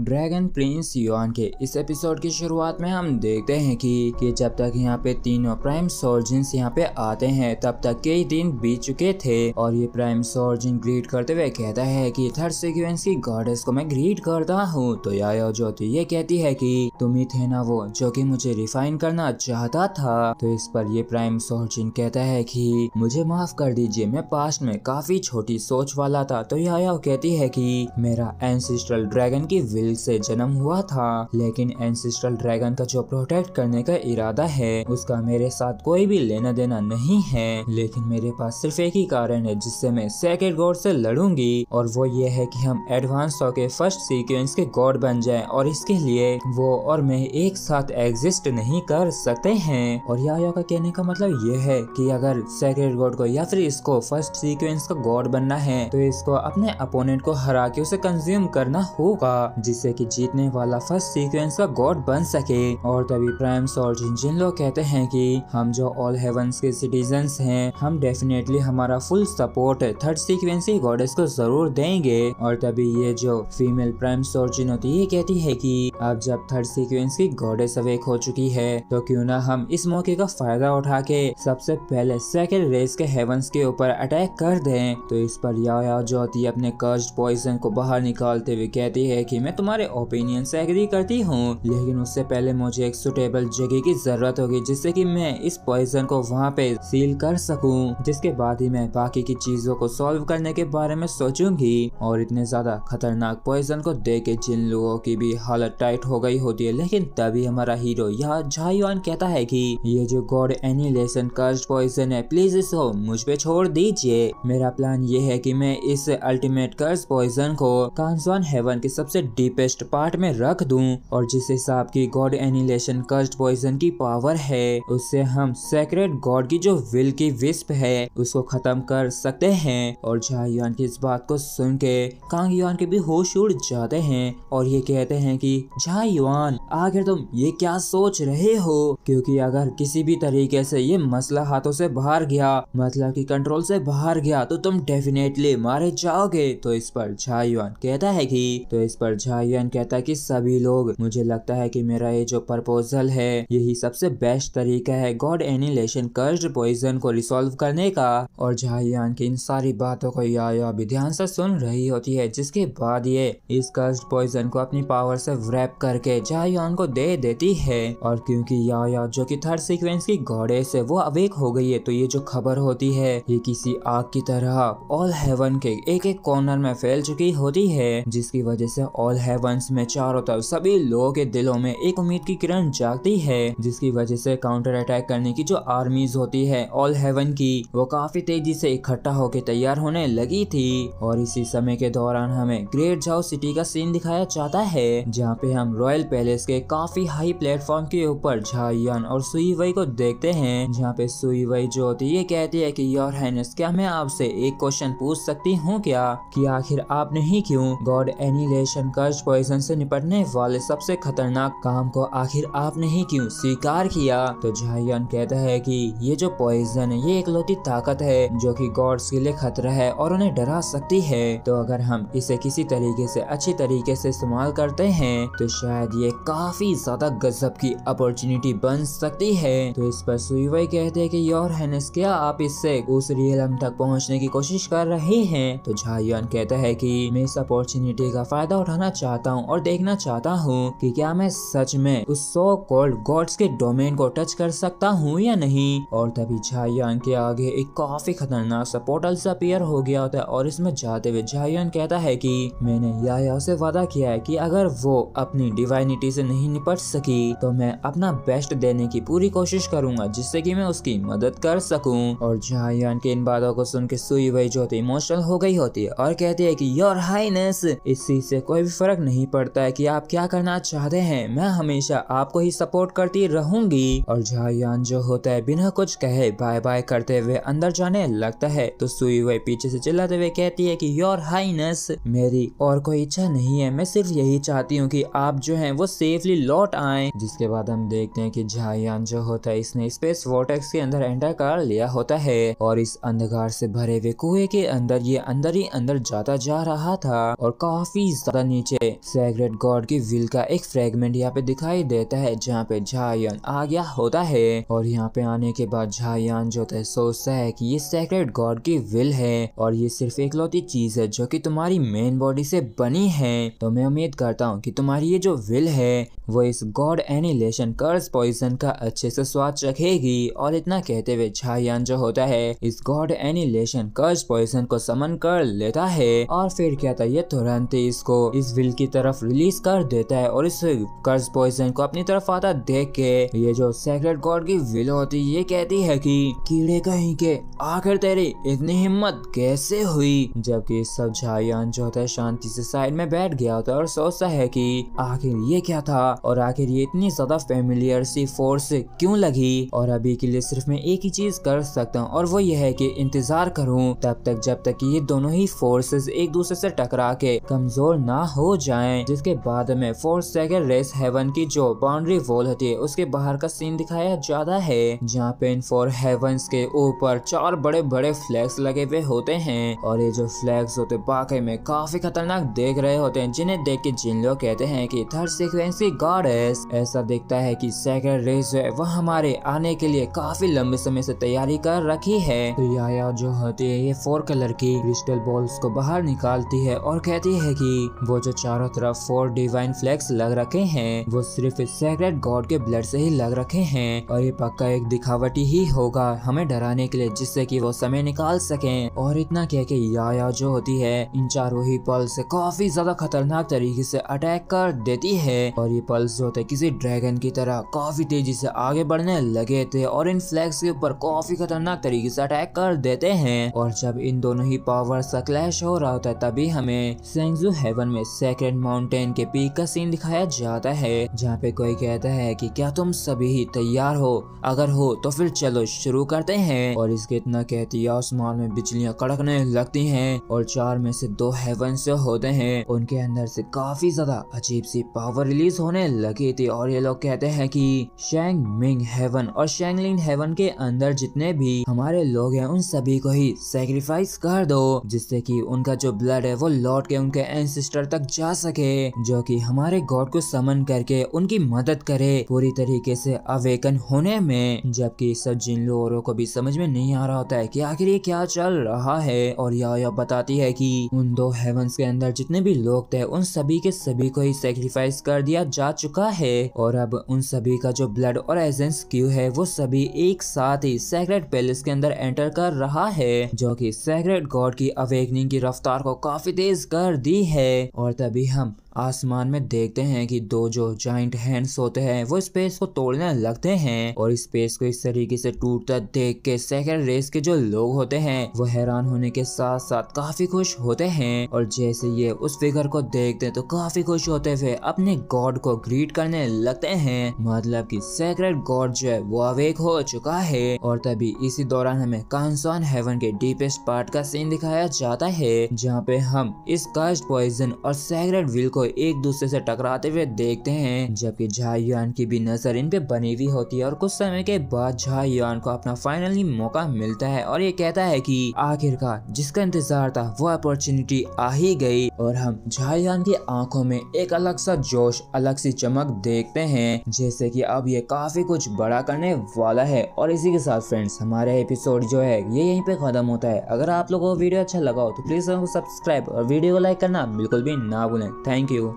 Dragon Prince yuan के इस episode की शुरुआत में हम देखते हैं कि, कि जब तक यहाँ पे तीनों प्राइम सोल्जर्स यहाँ पे आते हैं तब तक कई दिन बीत चुके थे। और ये प्राइम सोल्जन ग्रीट करते हुए कहता है कि थर्ड सीक्वेंस की गॉडेस को मैं ग्रीट करता हूँ। तो याया ज्योति ये कहती है कि तुम ही थे ना वो जो कि मुझे रिफाइन करना चाहता था। तो इस पर ये प्राइम सोल्जन कहता है कि मुझे माफ़ कर दीजिए मैं पास्ट में काफ़ी छोटी सोच वाला था। तो याया कहती है कि मेरा एंसिस्ट्रल ड्रैगन की विल से जन्म हुआ था, लेकिन एंसिस्ट्रल ड्रैगन का जो प्रोटेक्ट करने का इरादा है, उसका मेरे साथ कोई भी लेना देना नहीं है। लेकिन मेरे पास सिर्फ़ एक ही कारण है, जिससे मैं सेकेंड गॉड से लड़ूँगी, और वो ये है कि हम एडवांस होके फ़र्स्ट सीक्वेंस के गॉड बन जाएँ, और इसके लिए वो और मैं एक साथ एग्जिस्ट नहीं कर सकते हैं। और याया का कहने का मतलब ये है कि अगर सेक्रेट गॉड को या फिर इसको फ़र्स्ट सीक्वेंस का गॉड बनना है तो इसको अपने अपोनेंट को हरा के उसे कंज्यूम करना होगा जिससे कि जीतने वाला फ़र्स्ट सीक्वेंस का गॉड बन सके। और तभी प्राइम सोल्जन जिन लोग कहते हैं कि, हम जो ऑल हेवंस के सिटीजन हैं, हम डेफिनेटली हमारा फुल सपोर्ट थर्ड सीक्वेंस की गॉडेस को ज़रूर देंगे। और तभी ये जो फीमेल प्राइम सोल्जन होती है, ये कहती है कि, अब जब थर्ड सीक्वेंस की गॉडेस अवेक हो चुकी है तो क्यों ना हम इस मौके का फ़ायदा उठा के सबसे पहले सेकेंड रेस के हेवंस के ऊपर अटैक कर दें। तो इस पर या जो होती है, अपने कर्ज पॉइजन को बाहर निकालते हुए कहती है कि, मैं तुम्हारे ओपिनियन से एग्री करती हूँ, लेकिन उससे पहले मुझे एक सुटेबल जगह की ज़रूरत होगी, जिससे कि मैं इस पॉइजन को वहाँ पे सील कर सकूँ, जिसके बाद ही मैं बाकी की चीज़ों को सॉल्व करने के बारे में सोचूँगी। और इतने ज़्यादा खतरनाक पॉइजन को दे के जिन लोगों की भी हालत टाइट हो गई होती है, लेकिन तभी हमारा हीरो यह झायुआन कहता है कि, ये जो गॉड एनिलेशन कर्ज पॉइजन है प्लीज़ इसको मुझ पे छोड़ दीजिए। मेरा प्लान ये है कि मैं इस अल्टीमेट कर्ज पॉइजन को कांसवान हेवन के सबसे डीपेस्ट पार्ट में रख दूँ और जिस हिसाब की गॉड एनिलेशन कर्ज पॉइजन की पावर है, उससे हम सेक्रेट गॉड की जो विल की विस्प है, उसको खत्म कर सकते हैं। और झायुआन की इस बात को सुन के कांग युआन के भी होश उड़ जाते हैं और ये कहते हैं कि झायुआन आखिर तुम ये क्या सोच रहे हो? क्योंकि अगर किसी भी तरीके से ये मसला हाथों से बाहर गया मतलब की कंट्रोल से बाहर गया तो तुम डेफिनेटली मारे जाओगे। तो इस पर झायुआन कहता है कि तो इस पर झायुआन कहता है कि सभी लोग, मुझे लगता है कि मेरा ये जो प्रपोजल है, यही सबसे बेस्ट तरीका है गॉड एनिलेशन कर्ज पॉइजन को रिसोल्व करने का। और झायुआन की इन सारी बातों को याया भी ध्यान से सुन रही होती है, जिसके बाद ये इस कर्ज पॉइजन को अपनी पावर से रैप करके झायुआन को दे देती है। और क्योंकि याया जो कि थर्ड सीक्वेंस की गॉडेस है, वो अवेक हो गई है तो ये जो खबर होती है, ये किसी आग की तरह ऑल हेवन के एक एक कॉर्नर में फैल चुकी होती है, जिसकी वजह से ऑल हेवंस में चारों तरफ़ सभी लोगों के दिलों में एक उम्मीद की किरण जागती है, जिसकी वजह से काउंटर अटैक करने की जो आर्मीज होती है ऑल हेवन की, वो काफ़ी तेज़ी से इकट्ठा होकर तैयार होने लगी थी। और इसी समय के दौरान हमें ग्रेट जाओ सिटी का सीन दिखाया जाता है, जहाँ पे हम रॉयल पैलेस के काफ़ी हाई प्लेटफॉर्म के ऊपर झाइयन और सुई वई को देखते हैं, जहाँ पे सुई वई जो होती है कहती है कि योर हाइनेस क्या मैं आपसे एक क्वेश्चन पूछ सकती हूँ क्या? कि आखिर आपने ही क्यों? गॉड एनिलेशन कर्ज पॉइजन से निपटने वाले सबसे खतरनाक काम को आखिर आपने ही क्यों स्वीकार किया? तो झाइयन कहता है कि ये जो पॉइजन ये इकलौती ताकत है, जो कि गॉड्स के लिए खतरा है और उन्हें डरा सकती है। तो अगर हम इसे किसी तरीके से अच्छी तरीके से इस्तेमाल करते हैं तो शायद ये काफ़ी ज़्यादा गजब की अपॉर्चुनिटी बन सकती है। तो इस पर सुई कहते हैं कि, योर हैनेस क्या आप इससे उस रियलम तक पहुँचने की कोशिश कर रहे हैं? तो झायुआन कहता है कि, मैं इस अपॉर्चुनिटी का फ़ायदा उठाना चाहता हूँ और देखना चाहता हूँ कि क्या मैं सच में उस सो कॉल्ड गॉड्स के डोमेन को टच कर सकता हूँ या नहीं। और तभी झायुआन के आगे एक काफ़ी खतरनाक सा पोर्टल सा अपीयर हो गया होता है और इसमें जाते हुए झायुआन कहता है कि मैंने याया से वादा किया है कि अगर वो अपनी डिवाइनिटी से नहीं निपट सकी तो मैं अपना बेस्ट देने की पूरी कोशिश करूँगा, जिससे कि मैं उसकी मदद कर सकूँ। और झायुआन के इन बातों को सुन के सुई वही जो इमोशनल हो गई होती है और कहती है कि योर हाईनेस इस चीज़ से कोई भी फ़र्क नहीं पड़ता है कि आप क्या करना चाहते हैं। मैं हमेशा आपको ही सपोर्ट करती रहूँगी। और झायान जो होता है, बिना कुछ कहे बाय बाय करते हुए अंदर जाने लगता है तो सुई हुए पीछे से चिल्लाते हुए कहती है कि योर हाईनेस मेरी और कोई इच्छा नहीं है। मैं सिर्फ़ यही चाहती हूँ कि आप जो है, वो सेफली लौट आए। जिसके बाद हम देखते हैं कि झायान जो होता है, इसने स्पेस वोटेक्स के अंदर एंटर कर लिया होता है। और इस अंधकार से भरे हुए कुएँ के अंदर, ये अंदर ही अंदर जाता जा रहा था। और काफ़ी ज़्यादा नीचे सेक्रेट गॉड की विल का एक फ्रेगमेंट यहाँ पे दिखाई देता है, जहाँ पे झायान आ गया होता है। और यहाँ पे आने के बाद झायान जो है सोचता है कि ये सेक्रेट गॉड की विल है और ये सिर्फ़ एक चीज़ है जो कि तुम्हारी मेन बॉडी से बनी है। तो मैं उम्मीद करता हूँ कि तुम्हारी ये जो विल है, वो इस गॉड एनिलेशन कर्स पॉइजन का अच्छे से स्वाद चखेगी और इतना कहते हुए झायान जो होता है, इस गॉड एनिलेशन कर्स पॉइजन को समन कर लेता है। और फिर क्या था, ये तुरंत ही इसको, इस विल की तरफ़ रिलीज़ कर देता है और इस कर्ज पॉइजन को अपनी तरफ़ आता देख के ये जो सेक्रेट गॉड की विल होती ये कहती है कि कीड़े कहीं के आखिर तेरी इतनी हिम्मत कैसे हुई? जबकि सब झायान जो होता है, शांति से साइड में बैठ गया होता है और सोचता है कि आखिर ये क्या था? और आखिर ये इतनी ज़्यादा फेमिलियर सी फोर्स क्यों लगी? और अभी के लिए सिर्फ़ मैं एक ही चीज़ कर सकता हूँ और वो ये है कि इंतज़ार करूँ, तब तक जब तक ये दोनों ही फोर्सेस एक दूसरे से टकरा के कमज़ोर ना हो जाएँ, जिसके बाद में फोर्स सेकेंड रेस हेवन की जो बाउंड्री वॉल होती है, उसके बाहर का सीन दिखाया जाता है, जहाँ पे इन फोर हेवंस के ऊपर चार बड़े बड़े फ्लैग्स लगे हुए होते हैं, और ये जो फ्लैग्स होते वाकई में काफ़ी खतरनाक देख रहे होते हैं, जिन्हें देख के जिन लोग कहते हैं कि थर्ड सीक्वेंस की गॉडेस ऐसा दिखता है कि सेकेंड रेस जो है, वह हमारे आने के लिए काफ़ी लंबे समय से तैयारी कर रखी है। तो याया जो होती है, ये फोर कलर की क्रिस्टल बॉल्स को बाहर निकालती है और कहती है कि वो जो चारों तरफ़ फोर डिवाइन फ्लैग्स लग रखे हैं। वो सिर्फ़ सेक्रेट गॉड के ब्लड से ही लग रखे हैं। और ये पक्का एक दिखावटी ही होगा हमें डराने के लिए, जिससे कि वो समय निकाल सके। और इतना कह के याया जो होती है, इन चारों ही पल्स से काफ़ी ज़्यादा खतरनाक तरीके से अटैक कर देती है। और ये पल्स जो होते किसी ड्रैगन की तरह काफ़ी तेज़ी से आगे बढ़ने लगे थे और इन फ्लैग्स के ऊपर काफ़ी खतरनाक तरीके से अटैक कर देते हैं। और जब इन दोनों ही पावर का क्लैश हो रहा होता है, तभी हमें सेंगजू हेवन में सेक्रेट माउंटेन के पीक का सीन दिखाया जाता है, जहाँ पे कोई कहता है कि क्या तुम सभी ही तैयार हो? अगर हो तो फिर चलो शुरू करते हैं। और इसके इतना कहती आसमान में बिजलियाँ कड़कने लगती हैं और चार में से दो हेवन से होते हैं। उनके अंदर से काफ़ी ज़्यादा अजीब सी पावर रिलीज़ होने लगी थी और ये लोग कहते हैं कि शेंग मिंग हेवन और शेंगलिन हेवन के अंदर जितने भी हमारे लोग हैं, उन सभी को ही सेक्रीफाइस कर दो, जिससे कि उनका जो ब्लड है, वो लौट के उनके एंसिस्टर तक जा सके, जो कि हमारे गॉड को समन करके उनकी मदद करे। पूरी तरीके से अवेकन होने में, जबकि सब जिन लोगों को भी समझ में नहीं आ रहा होता है कि आखिर ये क्या चल रहा है, और यह बताती है कि उन दो हेवंस के अंदर जितने भी लोग थे, उन सभी के सभी को ही सेक्रीफाइस कर दिया जा चुका है। और अब उन सभी का जो ब्लड और एजेंस क्यू है, वो सभी एक साथ ही सेक्रेट पैलेस के अंदर एंटर कर रहा है, जो कि सेक्रेट गॉड की अवेकनिंग की रफ्तार को काफ़ी तेज कर दी है। और तभी हम आसमान में देखते हैं कि दो जो जॉइंट हैंड्स होते हैं, वो स्पेस को तोड़ने लगते हैं और स्पेस को इस तरीके से टूटता देख के सेकंड रेस के जो लोग होते हैं, वो हैरान होने के साथ साथ काफ़ी खुश होते हैं। और जैसे ये उस फिगर को देखते हैं तो काफ़ी खुश होते हुए अपने गॉड को ग्रीट करने लगते हैं। मतलब कि सेक्रेट गॉड जो है, वो अवेक हो चुका है। और तभी इसी दौरान हमें कांसन हेवन के डीपेस्ट पार्ट का सीन दिखाया जाता है, जहाँ पे हम इस कास्ट पॉइजन और सेक्रेट विल को एक दूसरे से टकराते हुए देखते हैं, जबकि झायुआन की भी नज़र इन पे बनी हुई होती है और कुछ समय के बाद झायुआन को अपना फाइनली मौका मिलता है और ये कहता है कि आखिरकार जिसका इंतज़ार था, वो अपॉर्चुनिटी आ ही गई और हम झायुआन की आँखों में एक अलग सा जोश, अलग सी चमक देखते हैं, जैसे कि अब ये काफ़ी कुछ बड़ा करने वाला है। और इसी के साथ फ्रेंड्स हमारा एपिसोड जो है, ये यहीं पे खत्म होता है। अगर आप लोगों को वीडियो अच्छा लगा हो तो प्लीज़ सब्सक्राइब और वीडियो को लाइक करना बिल्कुल भी ना भूलें। Thank you